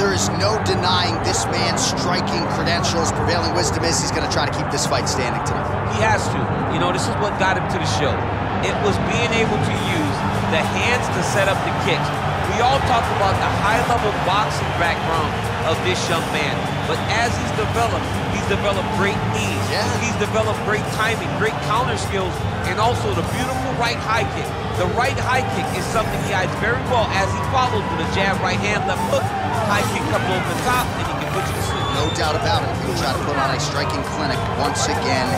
there is no denying this man's striking credentials. Prevailing wisdom is he's going to try to keep this fight standing tonight. He has to. You know, this is what got him to the show. It was being able to use the hands to set up the kicks. We all talk about the high-level boxing background of this young man, but as he's developed, he's developed great knees. Yeah. He's developed great timing, great counter skills, and also the beautiful right high kick. The right high kick is something he hides very well as he follows with a jab, right hand, left hook, high kick comes over the top, and he can put you to sleep. No doubt about it. He'll try to put on a striking clinic once again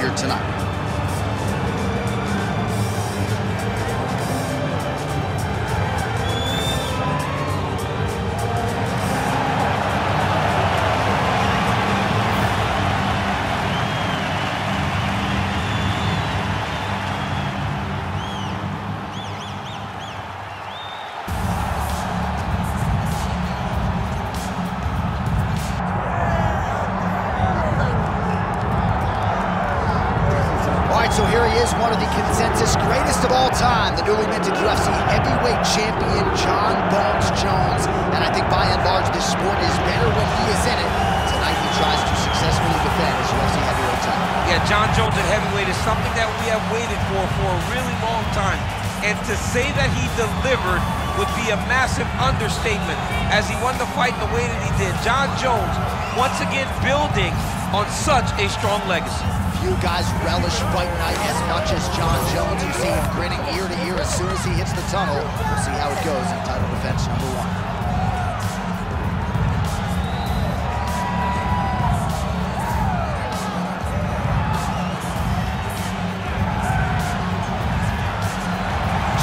here tonight. So here he is, one of the consensus greatest of all time, the newly minted UFC heavyweight champion, Jon Bones Jones. And I think by and large, this sport is better when he is in it. Tonight, he tries to successfully defend his UFC heavyweight title. Yeah, Jon Jones at heavyweight is something that we have waited for for a really long time. And to say that he delivered would be a massive understatement as he won the fight the way that he did. Jon Jones, once again, building on such a strong legacy. Few guys relish fight night as much as Jon Jones. You see him grinning ear to ear as soon as he hits the tunnel. We'll see how it goes in title defense number one.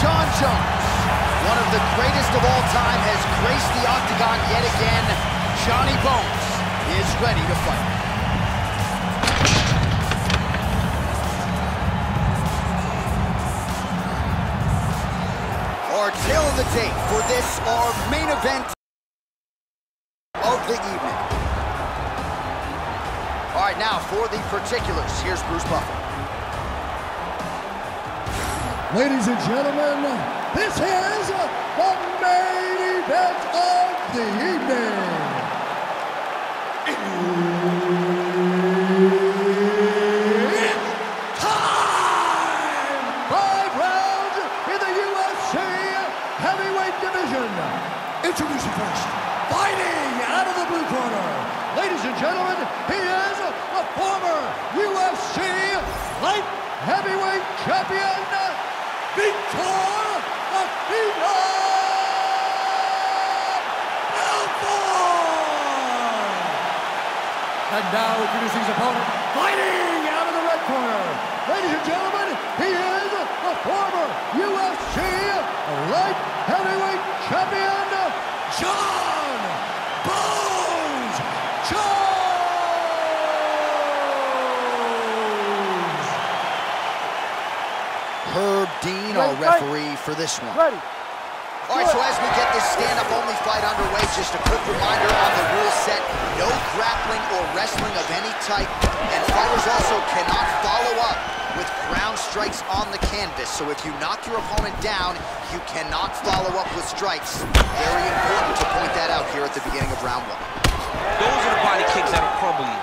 Jon Jones, one of the greatest of all time, has graced the octagon yet again. Johnny Bones is ready to fight. Our of the tape for this, our main event of the evening. All right, now for the particulars, here's Bruce Buffer. Ladies and gentlemen, this is the main event of the evening. First, fighting out of the blue corner. Ladies and gentlemen, he is the former UFC light heavyweight champion, Vitor Athena Belfort! And now introducing his opponent, fighting out of the red corner. Ladies and gentlemen, he is the former UFC light heavyweight champion, Jon Bones Jones! Herb Dean, our Right, right. referee for this one. Ready. All right, so as we get this stand-up only fight underway, just a quick reminder on the rule set, no grappling or wrestling of any type, and fighters also cannot follow up with ground strikes on the canvas. So if you knock your opponent down, you cannot follow up with strikes. Very important to point that out here at the beginning of round one. Those are the body kicks that will crumble you.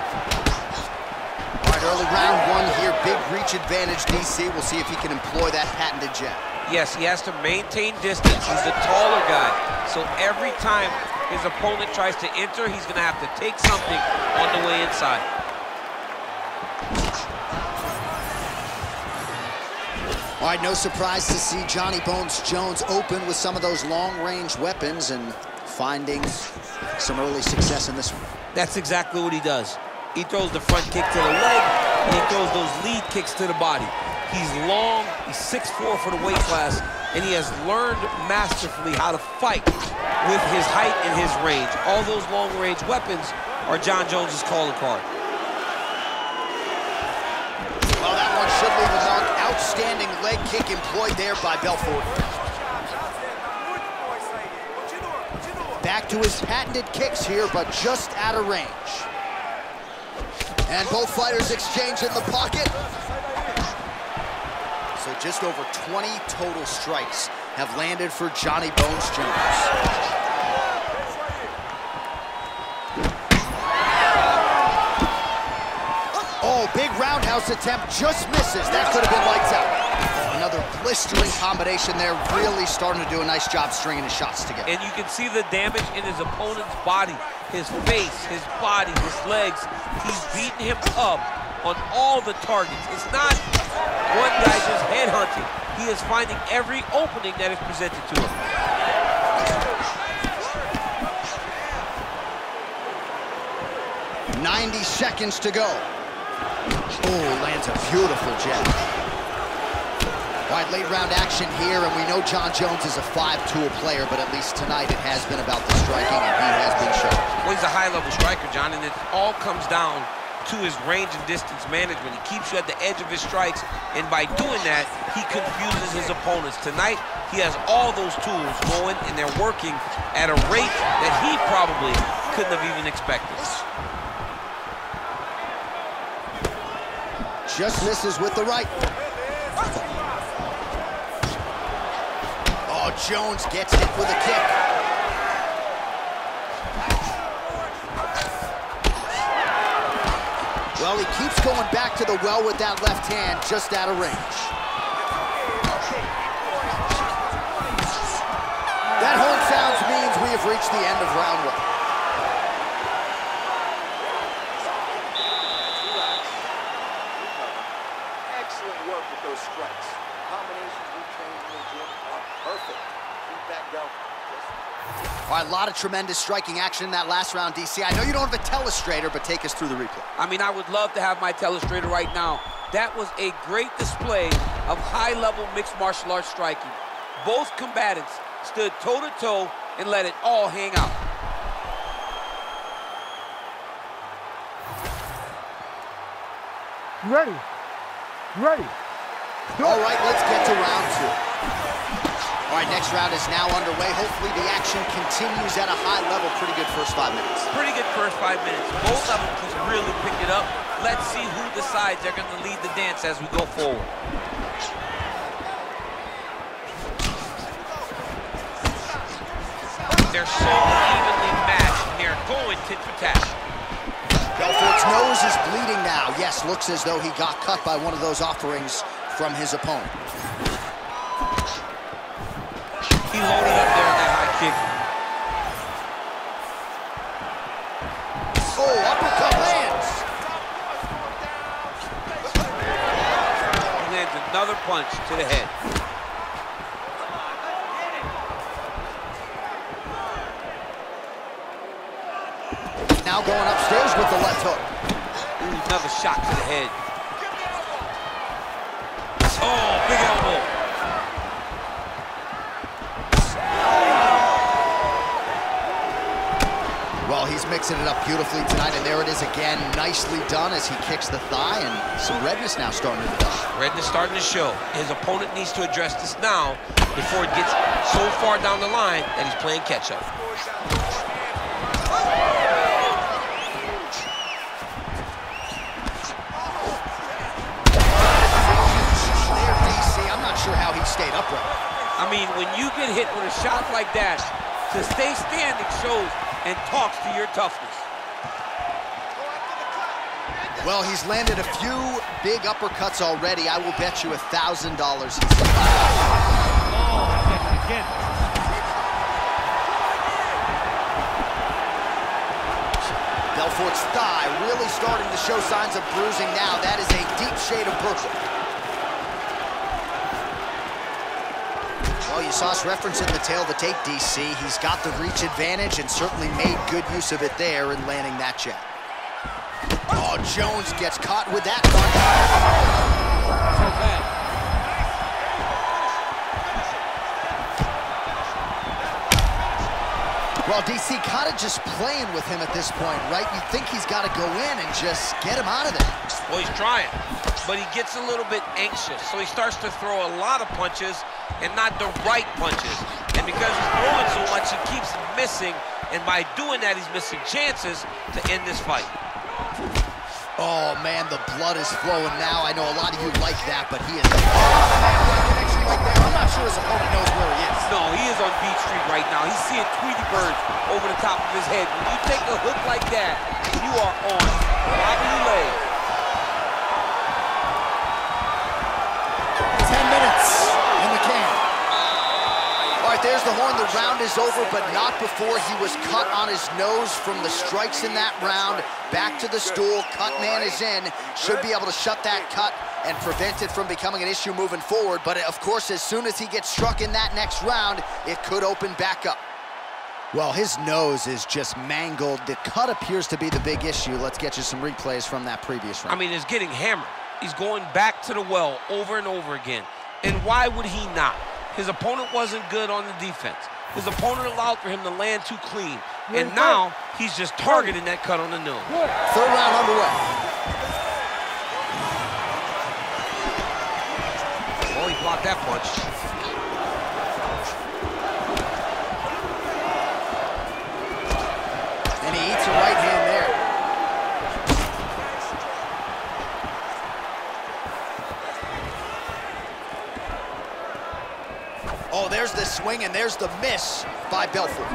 All right, early round one here, big reach advantage, DC. We'll see if he can employ that patented jab. Yes, he has to maintain distance. He's the taller guy. So every time his opponent tries to enter, he's going to have to take something on the way inside. All right, no surprise to see Johnny Bones Jones open with some of those long-range weapons and finding some early success in this one. That's exactly what he does. He throws the front kick to the leg, and he throws those lead kicks to the body. He's long, he's 6'4 for the weight class, and he has learned masterfully how to fight with his height and his range. All those long-range weapons are Jon Jones's calling card. Leg kick employed there by Belfort. Back to his patented kicks here, but just out of range. And both fighters exchange in the pocket. So just over 20 total strikes have landed for Johnny Bones Jones. Roundhouse attempt just misses. That could have been lights out. Another blistering combination there, really starting to do a nice job stringing his shots together. And you can see the damage in his opponent's body, his face, his body, his legs. He's beating him up on all the targets. It's not one guy just headhunting. He is finding every opening that is presented to him. 90 seconds to go. Oh, lands a beautiful jab. All right, late round action here, and we know Jon Jones is a five-tool player, but at least tonight it has been about the striking, and he has been sharp. Well, he's a high-level striker, John, and it all comes down to his range and distance management. He keeps you at the edge of his strikes, and by doing that, he confuses his opponents. Tonight, he has all those tools going, and they're working at a rate that he probably couldn't have even expected. Just misses with the right. Oh, Jones gets hit with a kick. Well, he keeps going back to the well with that left hand, just out of range. That horn sounds means we have reached the end of round one. Excellent work with those strikes. Combinations we trained in the gym are perfect. Keep that going. All right, a lot of tremendous striking action in that last round, DC. I know you don't have a telestrator, but take us through the replay. I mean, I would love to have my telestrator right now. That was a great display of high-level mixed martial arts striking. Both combatants stood toe-to-toe -to -toe and let it all hang out. Ready. Ready. All right, let's get to round two. All right, next round is now underway. Hopefully the action continues at a high level. Pretty good first five minutes. Pretty good first five minutes. Both of them just really pick it up. Let's see who decides they're going to lead the dance as we go forward. They're so evenly matched, and they're going tit for tat. Belfort's nose is bleeding now. Yes, looks as though he got cut by one of those offerings from his opponent. He loaded up there in that high kick. Oh, uppercut lands. He lands another punch to the head. Now going upstairs with the left hook. Ooh, another shot to the head. He's mixing it up beautifully tonight, and there it is again. Nicely done as he kicks the thigh, and some redness now starting to develop. Redness starting to show. His opponent needs to address this now before it gets so far down the line that he's playing catch-up. I'm not sure how he stayed upright. I mean, when you get hit with a shot like that, to stay standing shows and talks to your toughness. Well, he's landed a few big uppercuts already. I will bet you a $1,000 he's Again. Belfort's thigh really starting to show signs of bruising now. That is a deep shade of purple. Saw referencing the tail the tape, DC. He's got the reach advantage and certainly made good use of it there in landing that jab. Oh, Jones gets caught with that. Well, DC kind of just playing with him at this point, right? You think he's got to go in and just get him out of there. Well, he's trying, but he gets a little bit anxious, so he starts to throw a lot of punches and not the right punches. And because he's throwing so much, he keeps missing, and by doing that, he's missing chances to end this fight. Oh, man, the blood is flowing now. I know a lot of you like that, but he is... Oh, man, connection right there. I'm not sure his opponent knows where he is. No, he is on Beat Street right now. He's seeing Tweety Bird over the top of his head. When you take a hook like that, you are on wobbly leg. Right, there's the horn. The round is over, but not before he was cut on his nose from the strikes in that round. Back to the stool. Cut man is in. Should be able to shut that cut and prevent it from becoming an issue moving forward. But of course, as soon as he gets struck in that next round, it could open back up. Well, his nose is just mangled. The cut appears to be the big issue. Let's get you some replays from that previous round. I mean, it's getting hammered. He's going back to the well over and over again. And why would he not? His opponent wasn't good on the defense. His opponent allowed for him to land too clean. And now he's just targeting that cut on the nose. Third round underway. Oh, he blocked that punch. Swing and there's the miss by Belfort.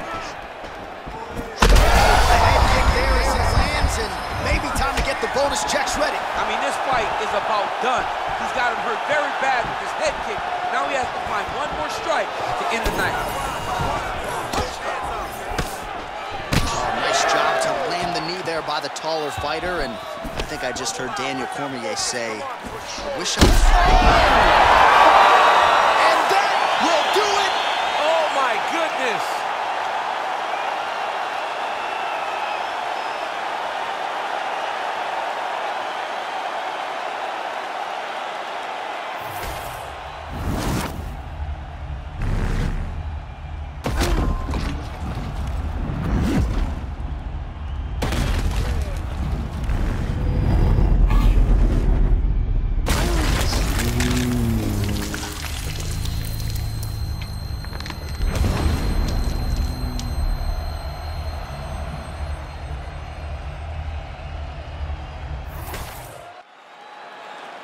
The head kick there as it lands and maybe time to get the bonus checks ready. I mean, this fight is about done. He's got him hurt very bad with his head kick. Now he has to find one more strike to end the night. Oh, nice job to land the knee there by the taller fighter. And I think I just heard Daniel Cormier say, I wish I was...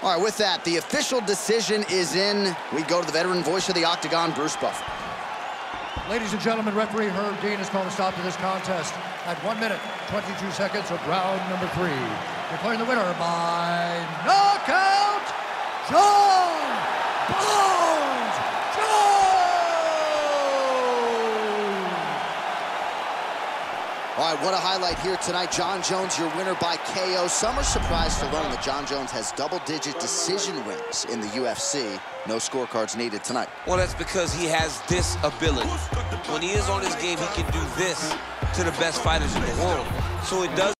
All right, with that, the official decision is in. We go to the veteran voice of the Octagon, Bruce Buffer. Ladies and gentlemen, referee Herb Dean has called a stop to this contest at 1 minute, 22 seconds of round number three. Declaring the winner by knockout, Jon Bones Jones! All right, what a highlight here tonight. Jon Jones, your winner by KO. Some are surprised to learn that Jon Jones has double-digit decision wins in the UFC. No scorecards needed tonight. Well, that's because he has this ability. When he is on his game, he can do this to the best fighters in the world. So it does